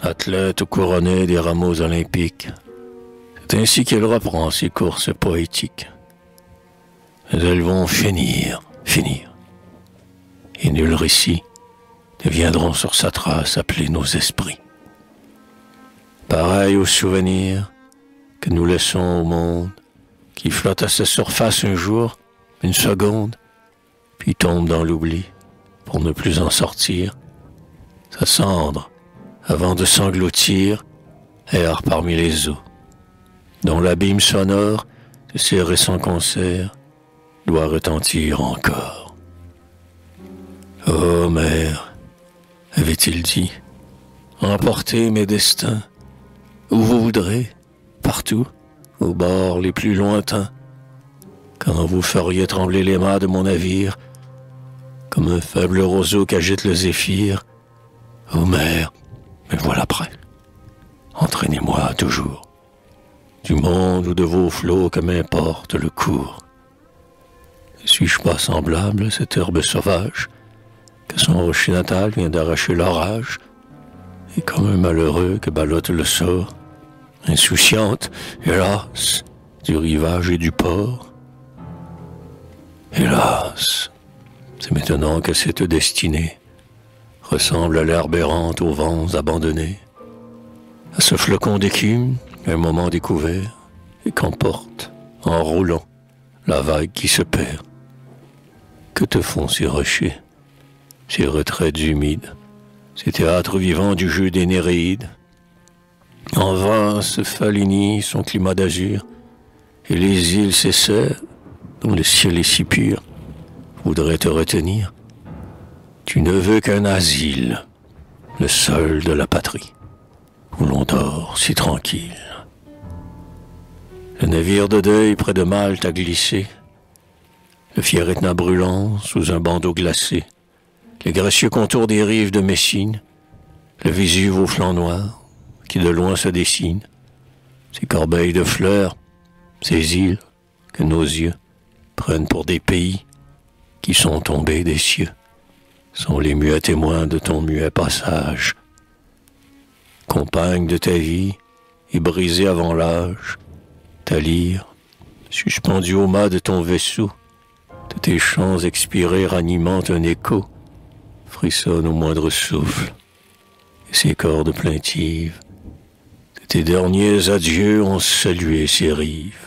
athlète couronné des rameaux olympiques. C'est ainsi qu'elle reprend ses courses poétiques. Mais elles vont finir, finir. Et nul récit ne viendront sur sa trace appeler nos esprits. Pareil aux souvenirs que nous laissons au monde, qui flotte à sa surface un jour, une seconde, puis tombe dans l'oubli pour ne plus en sortir. Sa cendre, avant de s'engloutir, erre parmi les eaux, dont l'abîme sonore de ses récents concerts doit retentir encore. oh, mère, avait-il dit, emportez mes destins, où vous voudrez, partout, aux bords les plus lointains, quand vous feriez trembler les mâts de mon navire, comme un faible roseau qu'agite le zéphyr. Ô mère, me voilà prêt. Entraînez-moi toujours. Du monde ou de vos flots que m'importe le cours. Suis-je pas semblable à cette herbe sauvage que son rocher natal vient d'arracher l'orage? Et comme un malheureux que ballotte le sort, insouciante, hélas, du rivage et du port. Hélas, c'est maintenant que cette destinée ressemble à l'herbe errante aux vents abandonnés, à ce flocon d'écume, un moment découvert, et qu'emporte, en roulant, la vague qui se perd. Que te font ces rochers, ces retraites humides, ces théâtres vivants du jeu des Néréides? En vain se Falini son climat d'azur, et les îles s'essaient, dont le ciel est si pur, voudraient te retenir. Tu ne veux qu'un asile, le seul de la patrie, où l'on dort si tranquille. Le navire de deuil près de Malte a glissé, le fier Etna brûlant sous un bandeau glacé, les gracieux contours des rives de Messine, le Vésuve au flanc noir qui de loin se dessine, ces corbeilles de fleurs, ces îles que nos yeux prennent pour des pays qui sont tombés des cieux, sont les muets témoins de ton muet passage. Compagne de ta vie et brisée avant l'âge, ta lyre, suspendue au mât de ton vaisseau, de tes chants expirés ranimant un écho, frissonne au moindre souffle, et ses cordes plaintives, de tes derniers adieux ont salué ces rives.